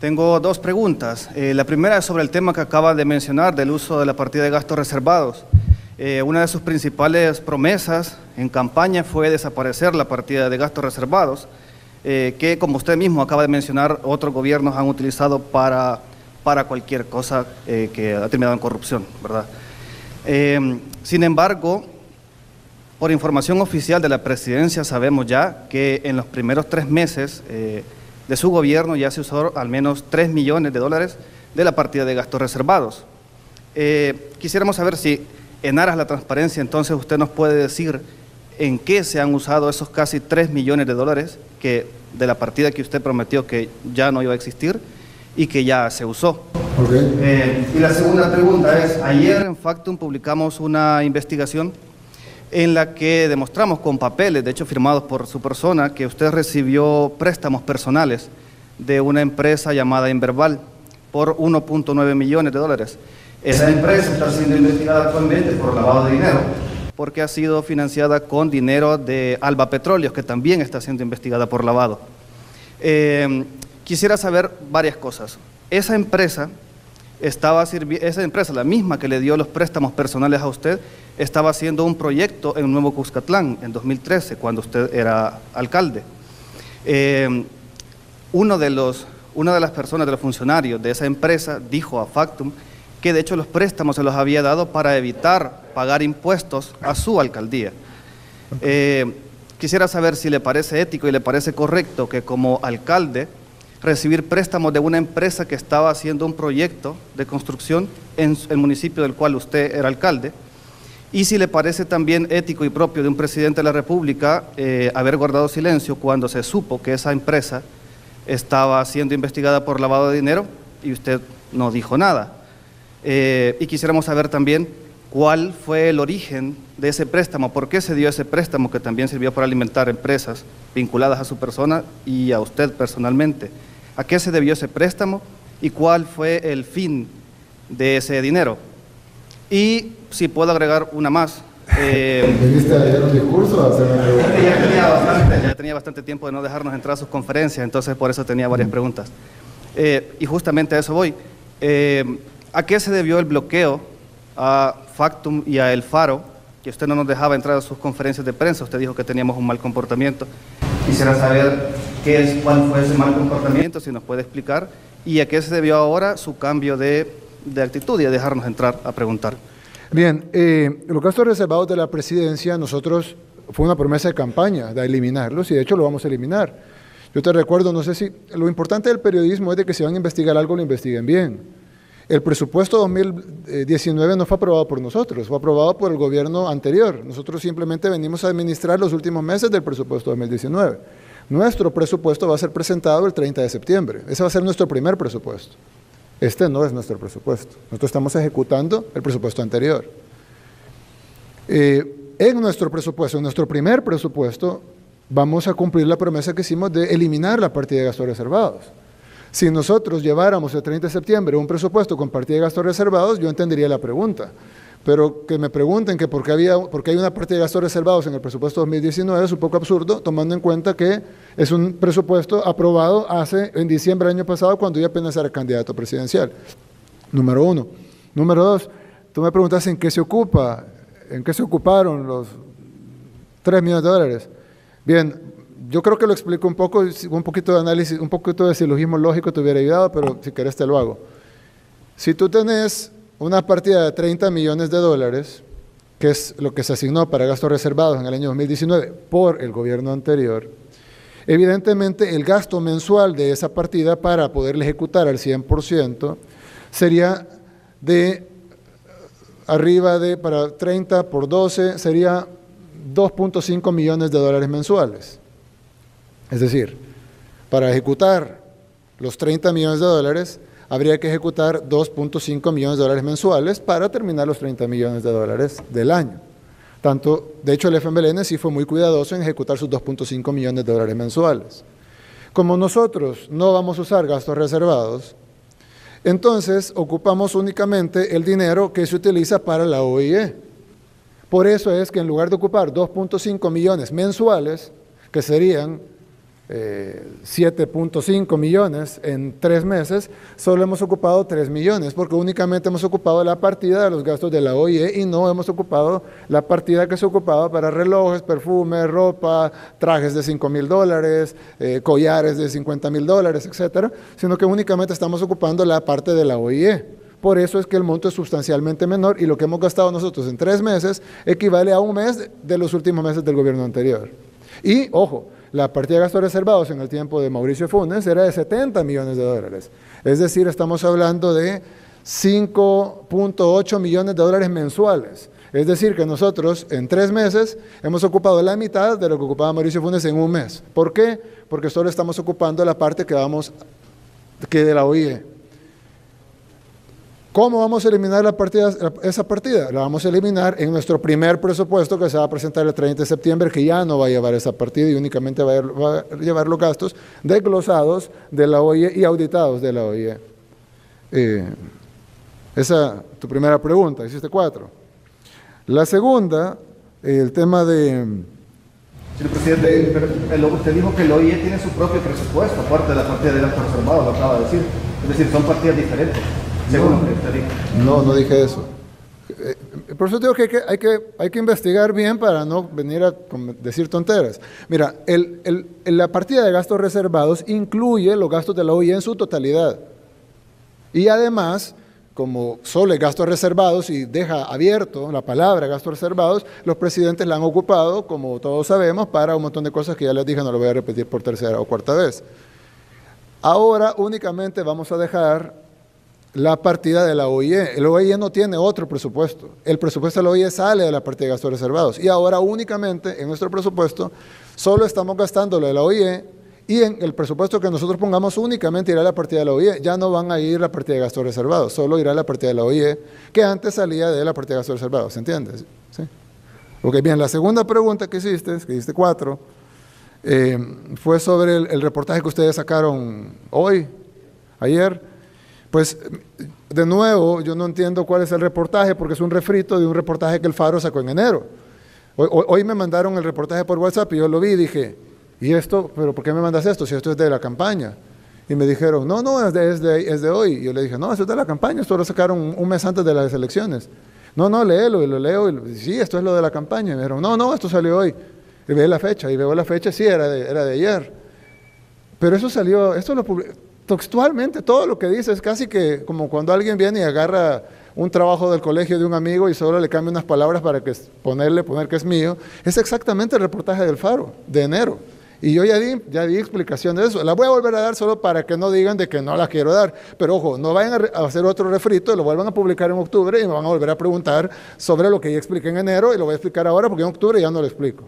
Tengo dos preguntas. Eh, la primera es sobre el tema que acaba de mencionar del uso de la partida de gastos reservados. Eh, una de sus principales promesas en campaña fue desaparecer la partida de gastos reservados, eh, que como usted mismo acaba de mencionar, otros gobiernos han utilizado para, para cualquier cosa que ha terminado en corrupción, ¿verdad? sin embargo, por información oficial de la presidencia sabemos ya que en los primeros tres meses de su gobierno ya se usó al menos 3 millones de dólares de la partida de gastos reservados. Eh, quisiéramos saber si en aras de la transparencia entonces usted nos puede decir en qué se han usado esos casi 3 millones de dólares que, de la partida que usted prometió que ya no iba a existir y que ya se usó. Eh, y la segunda pregunta es, ayer en Factum publicamos una investigación en la que demostramos con papeles, de hecho firmados por su persona, que usted recibió préstamos personales de una empresa llamada Inverbal por 1.9 millones de dólares. Esa empresa está siendo investigada actualmente por lavado de dinero porque ha sido financiada con dinero de Alba Petróleos, que también está siendo investigada por lavado. Eh, quisiera saber varias cosas. Esa empresa estaba esa empresa, la misma que le dio los préstamos personales a usted, estaba haciendo un proyecto en Nuevo Cuscatlán en 2013, cuando usted era alcalde. Eh, uno de los, una de las personas, de los funcionarios de esa empresa, dijo a Factum que de hecho los préstamos se los había dado para evitar pagar impuestos a su alcaldía. Eh, quisiera saber si le parece ético y le parece correcto que como alcalde recibir préstamos de una empresa que estaba haciendo un proyecto de construcción en el municipio del cual usted era alcalde, y si le parece también ético y propio de un presidente de la República eh, haber guardado silencio cuando se supo que esa empresa estaba siendo investigada por lavado de dinero y usted no dijo nada. Eh, y quisiéramos saber también cuál fue el origen de ese préstamo, por qué se dio ese préstamo que también sirvió para alimentar empresas vinculadas a su persona y a usted personalmente a qué se debió ese préstamo y cuál fue el fin de ese dinero. Y si puedo agregar una más. Eh, ¿Viniste a leer un discurso? ya, tenía bastante, ya tenía bastante tiempo de no dejarnos entrar a sus conferencias, entonces por eso tenía varias preguntas. Eh, y justamente a eso voy. Eh, ¿A qué se debió el bloqueo a Factum y a El Faro, que usted no nos dejaba entrar a sus conferencias de prensa? Usted dijo que teníamos un mal comportamiento. Quisiera saber qué es, cuál fue ese mal comportamiento, si nos puede explicar, y a qué se debió ahora su cambio de, de actitud y a dejarnos entrar a preguntar. Bien, eh, los gastos reservados de la presidencia, nosotros fue una promesa de campaña de eliminarlos y de hecho lo vamos a eliminar. Yo te recuerdo, no sé si lo importante del periodismo es de que si van a investigar algo, lo investiguen bien. El presupuesto 2019 no fue aprobado por nosotros, fue aprobado por el gobierno anterior. Nosotros simplemente venimos a administrar los últimos meses del presupuesto 2019. Nuestro presupuesto va a ser presentado el 30 de septiembre. Ese va a ser nuestro primer presupuesto. Este no es nuestro presupuesto. Nosotros estamos ejecutando el presupuesto anterior. Eh, en nuestro presupuesto, en nuestro primer presupuesto, vamos a cumplir la promesa que hicimos de eliminar la partida de gastos reservados. Si nosotros lleváramos el 30 de septiembre un presupuesto con partida de gastos reservados, yo entendería la pregunta. Pero que me pregunten que por qué, había, hay una partida de gastos reservados en el presupuesto 2019 es un poco absurdo, tomando en cuenta que es un presupuesto aprobado hace en diciembre del año pasado, cuando yo apenas era candidato presidencial. Número uno. Número dos, tú me preguntas en qué se ocupa, en qué se ocuparon los 3 millones de dólares. Bien, yo creo que lo explico un poco, un poquito de análisis, un poquito de silogismo lógico te hubiera ayudado, pero si querés te lo hago. Si tú tenés una partida de 30 millones de dólares, que es lo que se asignó para gastos reservados en el año 2019 por el gobierno anterior, evidentemente el gasto mensual de esa partida para poderle ejecutar al 100% sería de arriba de, para 30 por 12, sería 2.5 millones de dólares mensuales. Es decir, para ejecutar los 30 millones de dólares, habría que ejecutar 2.5 millones de dólares mensuales para terminar los 30 millones de dólares del año. Tanto, de hecho, el FMLN sí fue muy cuidadoso en ejecutar sus 2.5 millones de dólares mensuales. Como nosotros no vamos a usar gastos reservados, entonces ocupamos únicamente el dinero que se utiliza para la OIE. Por eso es que en lugar de ocupar 2.5 millones mensuales, que serían 7.5 millones en tres meses, solo hemos ocupado 3 millones, porque únicamente hemos ocupado la partida de los gastos de la OIE y no hemos ocupado la partida que se ocupaba para relojes, perfumes, ropa, trajes de 5 mil dólares, eh, collares de 50 mil dólares, etcétera, sino que únicamente estamos ocupando la parte de la OIE. Por eso es que el monto es sustancialmente menor y lo que hemos gastado nosotros en tres meses equivale a un mes de los últimos meses del gobierno anterior. Y, ojo, la partida de gastos reservados en el tiempo de Mauricio Funes era de 70 millones de dólares. Es decir, estamos hablando de 5.8 millones de dólares mensuales. Es decir, que nosotros en tres meses hemos ocupado la mitad de lo que ocupaba Mauricio Funes en un mes. ¿Por qué? Porque solo estamos ocupando la parte que vamos, que de la OIE. ¿Cómo vamos a eliminar la partida, esa partida? La vamos a eliminar en nuestro primer presupuesto que se va a presentar el 30 de septiembre, que ya no va a llevar esa partida y únicamente va a, llevar los gastos desglosados de la OIE y auditados de la OIE. Eh, esa tu primera pregunta, hiciste cuatro. La segunda, el tema de... Señor presidente, usted dijo que la OIE tiene su propio presupuesto, aparte de la partida de gastos reservados, lo acaba de decir. Es decir, son partidas diferentes. No, no dije eso. Eh, por eso digo que hay que, hay que, hay que investigar bien para no venir a decir tonteras. Mira, el, la partida de gastos reservados incluye los gastos de la OIE en su totalidad. Y además, como solo gastos reservados y deja abierto la palabra gastos reservados, los presidentes la han ocupado, como todos sabemos, para un montón de cosas que ya les dije, no lo voy a repetir por tercera o cuarta vez. Ahora únicamente vamos a dejar la partida de la OIE. El OIE no tiene otro presupuesto. El presupuesto de la OIE sale de la partida de gastos reservados. Y ahora únicamente en nuestro presupuesto solo estamos gastando lo de la OIE y en el presupuesto que nosotros pongamos únicamente irá a la partida de la OIE. Ya no van a ir la partida de gastos reservados, solo irá a la partida de la OIE que antes salía de la partida de gastos reservados. ¿Se entiende? ¿Sí? Ok, bien, la segunda pregunta que hiciste, que hiciste cuatro, eh, fue sobre el reportaje que ustedes sacaron hoy, ayer pues, de nuevo, yo no entiendo cuál es el reportaje, porque es un refrito de un reportaje que el Faro sacó en enero. Hoy, me mandaron el reportaje por WhatsApp y yo lo vi y dije, ¿y esto? ¿Pero por qué me mandas esto si esto es de la campaña? Y me dijeron, no, no, es de, hoy. Y yo le dije, no, esto es de la campaña, esto lo sacaron un, mes antes de las elecciones. No, no, léelo, y lo leo, y sí, esto es lo de la campaña. Y me dijeron, no, no, esto salió hoy. Y ve la fecha, y veo la fecha, sí, era de, era de ayer. Pero eso salió, esto lo publicó textualmente todo lo que dice es casi que como cuando alguien viene y agarra un trabajo del colegio de un amigo y solo le cambia unas palabras para que ponerle, poner que es mío, es exactamente el reportaje del Faro de enero. Y yo ya di, ya di explicación de eso. La voy a volver a dar solo para que no digan de que no la quiero dar. Pero ojo, no vayan a hacer otro refrito, lo vuelvan a publicar en octubre y me van a volver a preguntar sobre lo que ya expliqué en enero y lo voy a explicar ahora porque en octubre ya no lo explico.